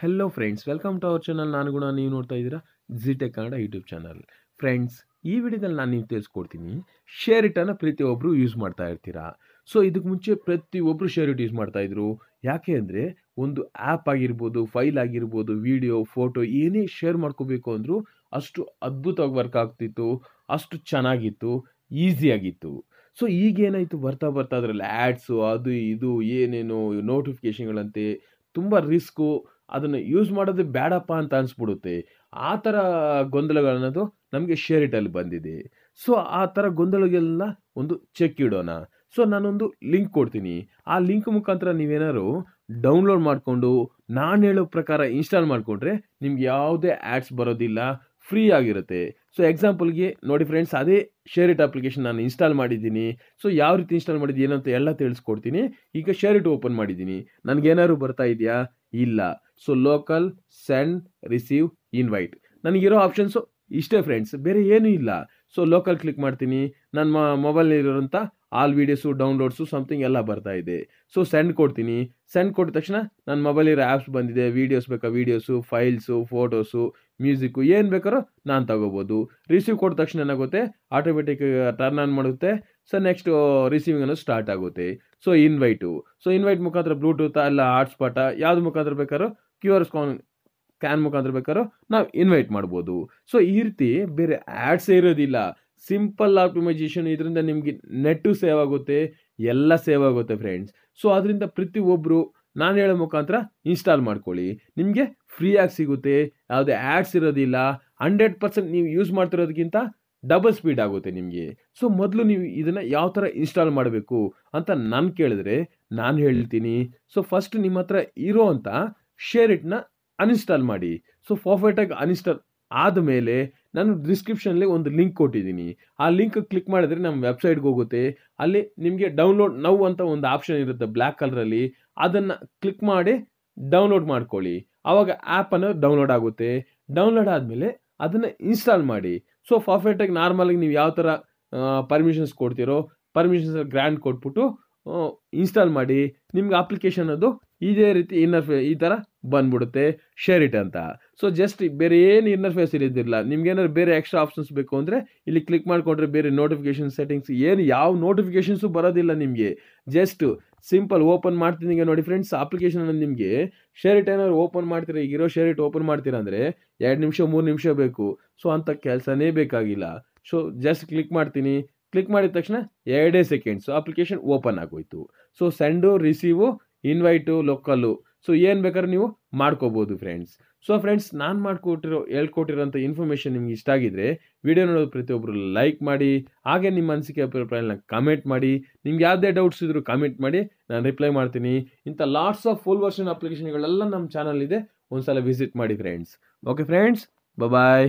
Hello friends welcome to our channel ನಾನು ಗುಣ, ನೀವು ನೋಡ್ತಾ ಇದ್ದೀರಾ G Tech Kannada YouTube channel friends ಈ ವಿಡಿಯೋದಲ್ಲಿ ನಾನು ನೀವು ತಿಳಿಸ್ಕೊಡ್ತೀನಿ ಶೇರ್ ಇಟ್ಟನ್ನು ಪ್ರತಿಯೊಬ್ಬರು ಯೂಸ್ ಮಾಡ್ತಾ ಇರ್ತೀರಾ? ಸೊ ಇದಕ್ಕೆ ಮುಂಚೆ ಪ್ರತಿಯೊಬ್ಬರು ಶೇರ್ ಇಟ್ ಯೂಸ್ ಮಾಡ್ತಾ ಇದ್ರು. ಯಾಕೆ ಅಂದರೆ, ಒಂದು ಆ್ಯಪ್ ಆಗಿರ್ಬೋದು ಫೈಲ್ ಆಗಿರ್ಬೋದು ವಿಡಿಯೋ ಫೋಟೋ ಏನೇ ಶೇರ್ ಮಾಡ್ಕೋಬೇಕು ಅಂದರೂ ಅಷ್ಟು ಅದ್ಭುತವಾಗಿ ವರ್ಕ್ ಆಗ್ತಿತ್ತು, ಅಷ್ಟು ಚೆನ್ನಾಗಿತ್ತು ಈಸಿಯಾಗಿತ್ತು ಸೊ ಈಗೇನಾಯಿತು ಬರ್ತಾ ಬರ್ತಾ ಅದರಲ್ಲಿ ಆ್ಯಡ್ಸು ಅದು ಇದು, ಏನೇನು ನೋಟಿಫಿಕೇಷನ್ಗಳಂತೆ ತುಂಬ ರಿಸ್ಕು ಅದನ್ನು ಯೂಸ್ ಮಾಡೋದು ಬೇಡಪ್ಪ ಅಂತ ಅನಿಸ್ಬಿಡುತ್ತೆ. ಆ ಥರ ಗೊಂದಲಗಳನ್ನೋದು ನಮಗೆ ಶೇರ್ ಇಟಲ್ಲಿ ಬಂದಿದೆ. ಸೊ ಆ ಥರ ಗೊಂದಲಗೆಲ್ಲ ಒಂದು ಚೆಕ್ ಇಡೋಣ. ಸೊ ನಾನೊಂದು ಲಿಂಕ್ ಕೊಡ್ತೀನಿ. ಆ ಲಿಂಕ್ ಮುಖಾಂತರ ನೀವೇನಾದ್ರು ಡೌನ್ಲೋಡ್ ಮಾಡಿಕೊಂಡು ನಾನು ಹೇಳೋ ಪ್ರಕಾರ ಇನ್ಸ್ಟಾಲ್ ಮಾಡಿಕೊಂಡ್ರೆ ನಿಮ್ಗೆ ಯಾವುದೇ ಆ್ಯಡ್ಸ್ ಬರೋದಿಲ್ಲ ಫ್ರೀ ಆಗಿರುತ್ತೆ. ಸೊ ಎಕ್ಸಾಂಪಲ್ಗೆ ನೋಡಿ ಫ್ರೆಂಡ್ಸ್ ಅದೇ ಶೇರ್ ಇಟ್ ಅಪ್ಲಿಕೇಶನ್ ನಾನು ಇನ್ಸ್ಟಾಲ್ ಮಾಡಿದ್ದೀನಿ. ಸೊ ಯಾವ ರೀತಿ ಇನ್ಸ್ಟಾಲ್ ಮಾಡಿದ್ದೀನಿ ಏನಂತ ಎಲ್ಲ ತಿಳಿಸ್ಕೊಡ್ತೀನಿ. ಈಗ ಶೇರ್ ಇಟ್ ಓಪನ್ ಮಾಡಿದ್ದೀನಿ. ನನಗೇನಾದ್ರು ಬರ್ತಾ ಇದೆಯಾ? ಇಲ್ಲ. So local send receive invite ನನಗಿರೋ options ಇಷ್ಟೇ ಫ್ರೆಂಡ್ಸ್ ಬೇರೆ ಏನೂ ಇಲ್ಲ. ಸೊ ಲೋಕಲ್ ಕ್ಲಿಕ್ ಮಾಡ್ತೀನಿ. ನನ್ನ ಮೊಬೈಲ್ನಲ್ಲಿರೋಂಥ ಆಲ್ ವೀಡಿಯೋಸು ಡೌನ್ಲೋಡ್ಸು ಸಮಥಿಂಗ್ ಎಲ್ಲ ಬರ್ತಾ ಇದೆ. ಸೊ ಸೆಂಡ್ ಕೊಡ್ತೀನಿ. ಸೆಂಡ್ ಕೊಟ್ಟ ತಕ್ಷಣ ನನ್ನ ಮೊಬೈಲಿರೋ ಆ್ಯಪ್ಸ್ ಬಂದಿದೆ. ವೀಡಿಯೋಸ್ ಬೇಕಾ? ವೀಡಿಯೋಸು ಫೈಲ್ಸು ಫೋಟೋಸು ಮ್ಯೂಸಿಕ್ಕು ಏನು ಬೇಕಾರೋ ನಾನು ತಗೋಬೋದು. ರಿಸೀವ್ ಕೊಟ್ಟ ತಕ್ಷಣ ಏನಾಗುತ್ತೆ? ಆಟೋಮೆಟಿಕ್ ಟರ್ನ್ ಆನ್ ಮಾಡುತ್ತೆ. ಸೊ ನೆಕ್ಸ್ಟು ರಿಸೀವಿಂಗ್ ಅನ್ನೋದು ಸ್ಟಾರ್ಟ್ ಆಗುತ್ತೆ. ಸೊ ಇನ್ವೈಟು ಸೊ ಇನ್ವೈಟ್ ಮುಖಾಂತರ ಬ್ಲೂಟೂತ್ ಅಲ್ಲ ಹಾಟ್ಸ್ಪಾಟ ಯಾವ್ದು ಮುಖಾಂತರ ಬೇಕಾದ್ರೂ ಕ್ಯೂ ಆರ್ ಸ್ಕಾನ್ ಸ್ಕ್ಯಾನ್ ಮುಖಾಂತರ ಬೇಕಾದ್ರೂ ನಾವು ಇನ್ವೈಟ್ ಮಾಡ್ಬೋದು. ಸೊ ಈ ರೀತಿ ಬೇರೆ ಆ್ಯಡ್ಸೇ ಇರೋದಿಲ್ಲ. ಸಿಂಪಲ್ ಆಪ್ಟಿಮೈಸೇಷನ್ ಇದರಿಂದ ನಿಮಗೆ ನೆಟ್ಟು ಸೇವ್ ಆಗುತ್ತೆ, ಎಲ್ಲ ಸೇವ್ ಆಗುತ್ತೆ ಫ್ರೆಂಡ್ಸ್ ಸೊ ಅದರಿಂದ ಪ್ರತಿಯೊಬ್ಬರು ನಾನು ಹೇಳೋ ಮುಖಾಂತರ ಇನ್ಸ್ಟಾಲ್ ಮಾಡ್ಕೊಳ್ಳಿ. ನಿಮಗೆ ಫ್ರೀಯಾಗಿ ಸಿಗುತ್ತೆ. ಯಾವುದೇ ಆ್ಯಡ್ಸ್ ಇರೋದಿಲ್ಲ. ಹಂಡ್ರೆಡ್ ಪರ್ಸೆಂಟ್ ನೀವು ಯೂಸ್ ಮಾಡ್ತಿರೋದಕ್ಕಿಂತ ಡಬಲ್ ಸ್ಪೀಡ್ ಆಗುತ್ತೆ ನಿಮಗೆ. ಸೊ ಮೊದಲು ನೀವು ಇದನ್ನು ಯಾವ ಥರ ಇನ್ಸ್ಟಾಲ್ ಮಾಡಬೇಕು ಅಂತ ನಾನು ಕೇಳಿದ್ರೆ ನಾನು ಹೇಳ್ತೀನಿ. ಸೊ ಫಸ್ಟ್ ನಿಮ್ಮ ಹತ್ರ ಇರೋ ಅಂಥ ಶೇರ್ ಇಟ್ನ ಅನ್ಇನ್ಸ್ಟಾಲ್ ಮಾಡಿ. ಸೊ ಪರ್ಫೆಕ್ಟಾಗಿ ಅನ್ಇನ್ಸ್ಟಾಲ್ ಆದಮೇಲೆ ನಾನು ಡಿಸ್ಕ್ರಿಪ್ಷನಲ್ಲಿ ಒಂದು ಲಿಂಕ್ ಕೊಟ್ಟಿದ್ದೀನಿ. ಆ ಲಿಂಕ್ ಕ್ಲಿಕ್ ಮಾಡಿದ್ರೆ ನಮ್ಮ ವೆಬ್ಸೈಟ್ಗೆ ಹೋಗುತ್ತೆ. ಅಲ್ಲಿ ನಿಮಗೆ ಡೌನ್ಲೋಡ್ ನೌ ಅಂತ ಒಂದು ಆಪ್ಷನ್ ಇರುತ್ತೆ ಬ್ಲ್ಯಾಕ್ ಕಲರಲ್ಲಿ ಅದನ್ನು ಕ್ಲಿಕ್ ಮಾಡಿ ಡೌನ್ಲೋಡ್ ಮಾಡ್ಕೊಳ್ಳಿ. ಆವಾಗ ಆ್ಯಪ್ ಅನ್ನೋದು ಡೌನ್ಲೋಡ್ ಆಗುತ್ತೆ. ಡೌನ್ಲೋಡ್ ಆದಮೇಲೆ ಅದನ್ನು ಇನ್ಸ್ಟಾಲ್ ಮಾಡಿ. ಸೊ ಪರ್ಫೆಕ್ಟಾಗಿ ನಾರ್ಮಲಾಗಿ ನೀವು ಯಾವ ಥರ ಪರ್ಮಿಷನ್ಸ್ ಕೊಡ್ತೀರೋ ಪರ್ಮಿಷನ್ಸ್ ಗ್ರ್ಯಾಂಡ್ ಕೊಟ್ಬಿಟ್ಟು ಇನ್ಸ್ಟಾಲ್ ಮಾಡಿ. ನಿಮ್ಗೆ ಅಪ್ಲಿಕೇಶನ್ ಅದು ಇದೇ ರೀತಿ ಇನ್ನರ್ಫೇ ಈ ಥರ ಬಂದ್ಬಿಡುತ್ತೆ ಶೇರ್ ಇಟ್ ಅಂತ. ಸೊ ಜಸ್ಟ್ ಬೇರೆ ಏನು ಇಂಟರ್ಫೇಸ್ ಇರೋದಿಲ್ಲ ನಿಮ್ಗೆ ಏನಾದ್ರು ಬೇರೆ ಎಕ್ಸ್ಟ್ರಾ ಆಪ್ಷನ್ಸ್ ಬೇಕು ಅಂದರೆ, ಇಲ್ಲಿ ಕ್ಲಿಕ್ ಮಾಡಿಕೊಂಡ್ರೆ ಬೇರೆ ನೋಟಿಫಿಕೇಶನ್ ಸೆಟ್ಟಿಂಗ್ಸ್ ಏನು ಯಾವ ನೋಟಿಫಿಕೇಷನ್ಸು ಬರೋದಿಲ್ಲ ನಿಮಗೆ. ಜಸ್ಟ್ ಸಿಂಪಲ್ ಓಪನ್ ಮಾಡ್ತೀನಿ ನೋಡಿ ಫ್ರೆಂಡ್ಸ್ ಅಪ್ಲಿಕೇಶನ್ ನಿಮಗೆ. ಶೇರ್ ಇಟ್ ಏನಾದ್ರು ಓಪನ್ ಮಾಡ್ತೀರಾ? ಈಗಿರೋ ಶೇರ್ ಇಟ್ ಓಪನ್ ಮಾಡ್ತೀರಾ ಅಂದರೆ, ಎರಡು ನಿಮಿಷ, ಮೂರು ನಿಮಿಷ ಬೇಕು. ಸೊ ಅಂಥ ಕೆಲಸನೇ ಬೇಕಾಗಿಲ್ಲ. ಸೊ ಜಸ್ಟ್ ಕ್ಲಿಕ್ ಮಾಡ್ತೀನಿ. ಕ್ಲಿಕ್ ಮಾಡಿದ ತಕ್ಷಣ ಎರಡೇ ಸೆಕೆಂಡ್ಸ್ ಅಪ್ಲಿಕೇಶನ್ ಓಪನ್ ಆಗೋಯ್ತು. So send receive invite local so ಏನು ಬೇಕಾದ್ರೂ ನೀವು ಮಾಡ್ಕೋಬೋದು ಫ್ರೆಂಡ್ಸ್ ಸೊ ಫ್ರೆಂಡ್ಸ್ ನಾನು ಮಾಡಿಕೊಟ್ಟಿರೋ, ಹೇಳ್ಕೊಟ್ಟಿರೋಂಥ ಇನ್ಫಾರ್ಮೇಷನ್ ನಿಮ್ಗೆ ಇಷ್ಟ ಆಗಿದ್ರೆ ವಿಡಿಯೋ ನೋಡೋದು ಪ್ರತಿಯೊಬ್ಬರು ಲೈಕ್ ಮಾಡಿ, ಹಾಗೆ ನಿಮ್ಮ ಅನಿಸಿಕೆ ಅಭಿಪ್ರಾಯನ ಕಮೆಂಟ್ ಮಾಡಿ, ನಿಮ್ಗೆ ಯಾವುದೇ ಡೌಟ್ಸ್ ಇದ್ದರೂ ಕಮೆಂಟ್ ಮಾಡಿ, ನಾನು ರಿಪ್ಲೈ ಮಾಡ್ತೀನಿ. ಇಂಥ ಲಾಟ್ಸ್ ಆಫ್ ಫುಲ್ ವರ್ಷನ್ ಅಪ್ಲಿಕೇಶನ್ಗಳೆಲ್ಲ ನಮ್ಮ ಚಾನಲ್ ಇದೆ ಒಂದ್ಸಲ ವಿಸಿಟ್ ಮಾಡಿ ಫ್ರೆಂಡ್ಸ್ ಓಕೆ ಫ್ರೆಂಡ್ಸ್ ಬಾಯ್